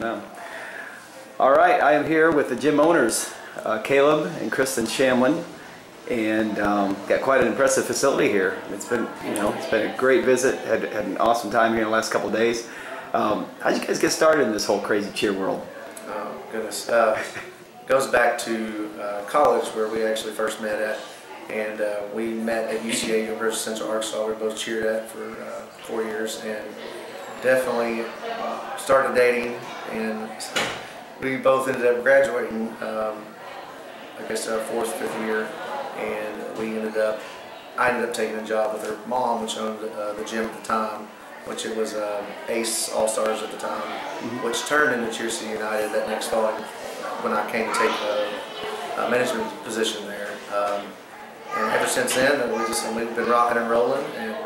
No. All right, I am here with the gym owners, uh, Caleb and Kristen Shamlin, and um, got quite an impressive facility here. It's been, you know, it's been a great visit. Had, had an awesome time here in the last couple days. Um, how'd you guys get started in this whole crazy cheer world? Oh, goodness. Uh, goes back to uh, college where we actually first met at. And uh, we met at UCA, University of Central Arkansas. We both cheered at for uh, four years and definitely started dating. And we both ended up graduating, um, I guess, our fourth, fifth year. And we ended up, I ended up taking a job with her mom, which owned uh, the gym at the time which it was um, Ace All Stars at the time, Mm-hmm. which turned into Cheer City United that next fall when I came to take a, a management position there. Um, and ever since then, uh, we just we've been rocking and rolling, and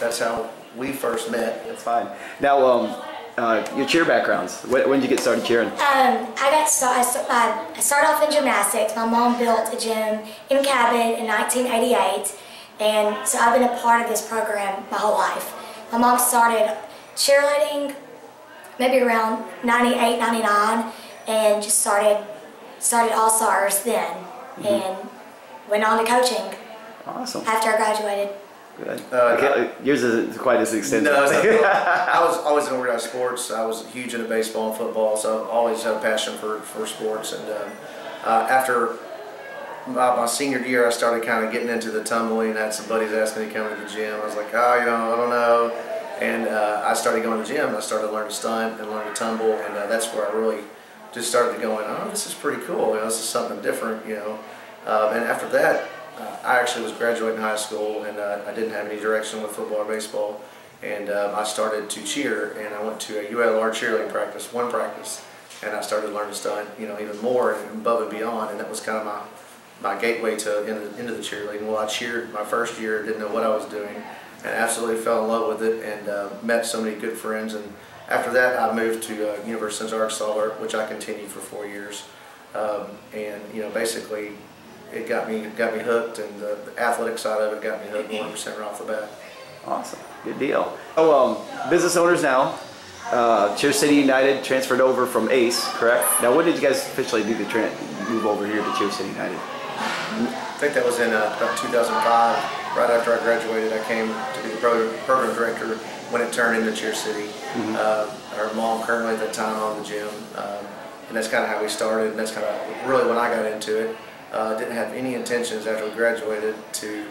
that's how we first met. That's fine. Now, um, uh, your cheer backgrounds. When, when did you get started cheering? Um, I got start, I, I started off in gymnastics. My mom built a gym in Cabot in 1988, and so I've been a part of this program my whole life. My mom started cheerleading maybe around 98, 99, and just started started All Stars then, and went on to coaching Awesome. after I graduated. Uh, Okay, yours isn't quite as extensive. No, I was always in organized sports. I was huge into baseball and football, so I've always had a passion for, for sports. And um, uh, after my, my senior year, I started kind of getting into the tumbling. I had some buddies ask me to come to the gym. I was like, oh, you know, I don't know. And uh, I started going to the gym. I started learning to stunt and learn to tumble, and uh, that's where I really just started going, oh, this is pretty cool. You know, this is something different, you know. Um, and after that, uh, I actually was graduating high school, and uh, I didn't have any direction with football or baseball. And um, I started to cheer, and I went to a ULR cheerleading practice, one practice, and I started learning to stunt, you know, even more and above and beyond. And that was kind of my my gateway to into, into the cheerleading. Well, I cheered my first year, didn't know what I was doing, and absolutely fell in love with it, and uh, met so many good friends. And after that, I moved to uh, University of Arkansas, which I continued for four years. Um, and you know, basically, it got me got me hooked, and the, the athletic side of it got me hooked 100% right off the bat. Awesome. Good deal. So, um, business owners now. Uh, Cheer City United transferred over from Ace, correct? Now, when did you guys officially do the tra- move over here to Cheer City United? I think that was in uh, about 2005. Right after I graduated, I came to be the pro- program director when it turned into Cheer City. Uh, our mom currently at that time owned the gym, um, and that's kind of how we started. And that's kind of really when I got into it. Uh, didn't have any intentions after we graduated to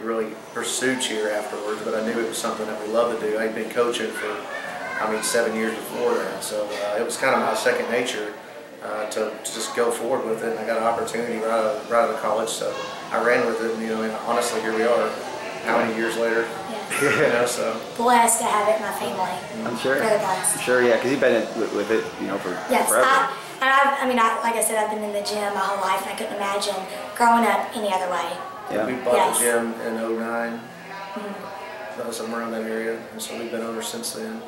really pursue cheer afterwards, but I knew it was something that we loved to do. I'd been coaching for, I mean, seven years before that, so uh, it was kind of my second nature uh, to, to just go forward with it. And I got an opportunity right out, of, right out of college, so I ran with it. And, you know, and honestly, here we are. How many years later? Yeah. You know, so Blessed to have it in my family. I'm sure. Very blessed. I'm sure, yeah, because you've been with, with it, you know, for Yes, forever. I, and I've, I mean, I, like I said, I've been in the gym my whole life, and I couldn't imagine growing up any other way. yeah. we bought Yes. the gym in 09, uh, somewhere around that area, and so we've been over since then,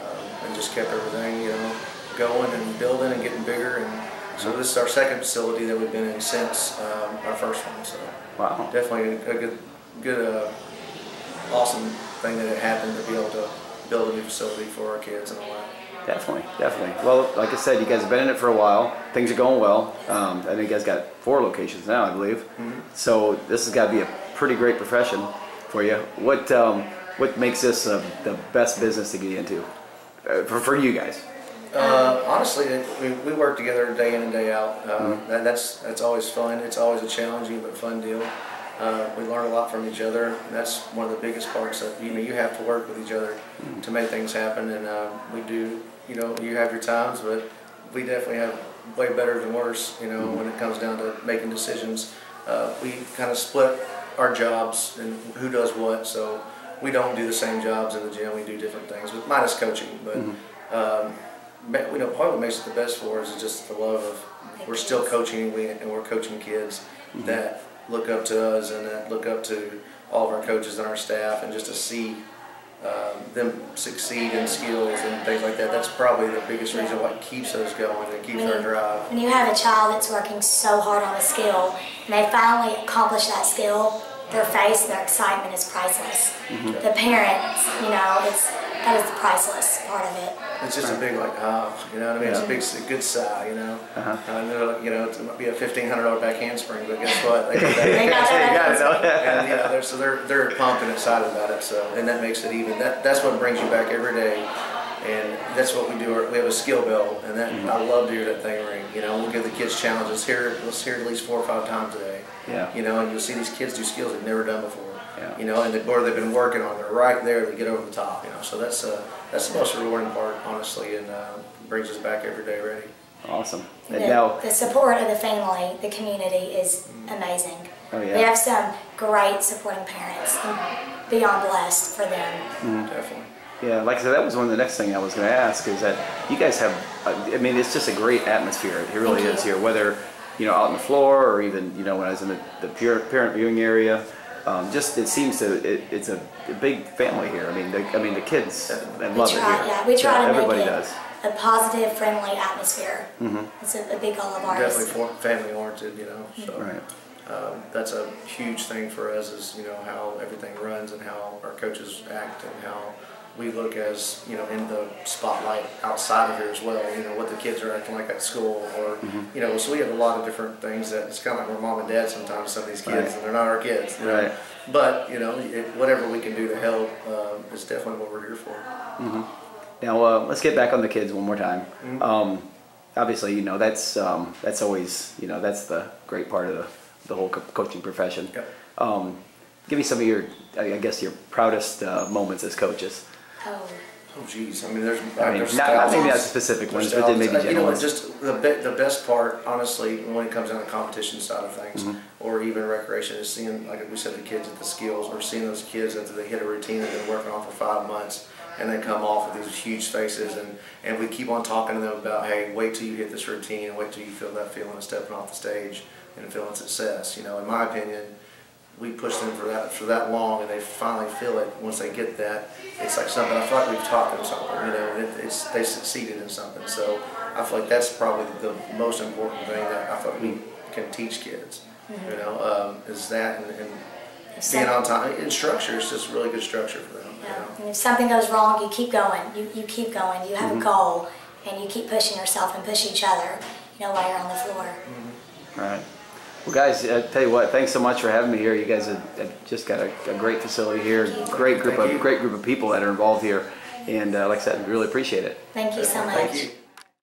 um, and just kept everything, you know, going and building and getting bigger. And so this is our second facility that we've been in since um, our first one. So Wow. definitely a good, good, uh, awesome thing that it happened to be able to build a new facility for our kids and all that. Definitely, definitely. Well, like I said, you guys have been in it for a while. Things are going well. Um, I know you guys got four locations now, I believe. So this has got to be a pretty great profession for you. What um, what makes this uh, the best business to get into uh, for, for you guys? Uh, honestly, we, we work together day in and day out. Uh, that, that's that's always fun. It's always a challenging but fun deal. Uh, we learn a lot from each other. And that's one of the biggest parts that you know you have to work with each other to make things happen. And uh, we do. You know, you have your times, but we definitely have way better than worse. You know, when it comes down to making decisions, uh, we kind of split our jobs and who does what. So we don't do the same jobs in the gym. We do different things, with minus coaching. But um, ma- you know, part of what makes it the best for us is just the love of we're still coaching we, and we're coaching kids that look up to us and that look up to all of our coaches and our staff, and just to see um, them succeed in skills and things like that. That's probably the biggest reason why it keeps us going and keeps our drive. When you have a child that's working so hard on a skill, and they finally accomplish that skill, their face, their excitement is priceless. The parents, you know, it's that is the priceless part of it. It's just a big like, oh, you know what I mean? It's a big, s- good sigh, you know. Uh-huh. And I know, you know, it might be a fifteen hundred dollar back handspring, but guess what? They get that. They got Hey, you got it, and you know, they're, so they're they're pumped and excited about it. So and that makes it even. That that's what brings you back every day, and that's what we do. We have a skill bell, and that Mm-hmm. I love to hear that thing ring. You know, we'll give the kids challenges. Here, let's hear it at least four or five times a day. Yeah. You know, and you'll see these kids do skills they've never done before. Yeah. You know, and the, or they've been working on. They're right there to get over the top. You know, so that's uh, that's the most rewarding part, honestly, and uh, brings us back every day ready. Awesome. The, now, the support of the family, the community is amazing. Oh, yeah. We have some great supporting parents. and Beyond blessed for them. Mm-hmm. Definitely. yeah, like I said, that was one of the next thing I was going to ask is that you guys have, uh, I mean, it's just a great atmosphere. It really Thank is you. here, whether, you know, out on the floor or even, you know, when I was in the, the pure parent viewing area. Um, just, it seems to, it, it's a, a big family here. I mean, the, I mean, the kids and We love it here. yeah, we try to Everybody make it does. A positive, friendly atmosphere. It's a, a big goal of ours. Definitely for, family oriented. You know. So. Right. um, that's a huge thing for us is you know how everything runs and how our coaches act and how we look as you know in the spotlight outside of here as well you know what the kids are acting like at school or Mm-hmm. you know so we have a lot of different things that it's kind of like we're mom and dad sometimes some of these kids Right. and they're not our kids you know? Right. but you know it, whatever we can do to help um, is definitely what we're here for Now, uh, let's get back on the kids one more time. Mm-hmm. Um, obviously, you know, that's, um, that's always, you know, that's the great part of the, the whole co- coaching profession. Yep. Um, give me some of your, I I guess, your proudest uh, moments as coaches. Oh, Oh geez, I mean, there's, I mean, there's not, not maybe not thousands. specific There's ones, but then maybe. General You know, ones. just the be, the best part, honestly, when it comes down to the competition side of things, Mm-hmm. or even recreation, is seeing, like we said, the kids at the skills, or seeing those kids after they hit a routine they've been working on for five months, and they come off with these huge faces, and, and we keep on talking to them about, hey, wait till you hit this routine, and wait till you feel that feeling of stepping off the stage and feeling success. You know, in my opinion, we push them for that for that long, and they finally feel it. Once they get that, it's like something. I feel like we've taught them something. You know, it, it's they succeeded in something. So I feel like that's probably the most important thing that I feel like we can teach kids. You know, um, is that and, and being on time. And structure is just really good structure for them. You yeah. know? And if something goes wrong, you keep going. You, you keep going. You Mm-hmm. have a goal, and you keep pushing yourself and push each other. You know, while you're on the floor. All right. Well, guys, I tell you what, thanks so much for having me here. You guys have, have just got a, a great facility here, great group Thank of you. great group of people that are involved here, and uh, like I said, we really appreciate it. Thank you so much. Thank you.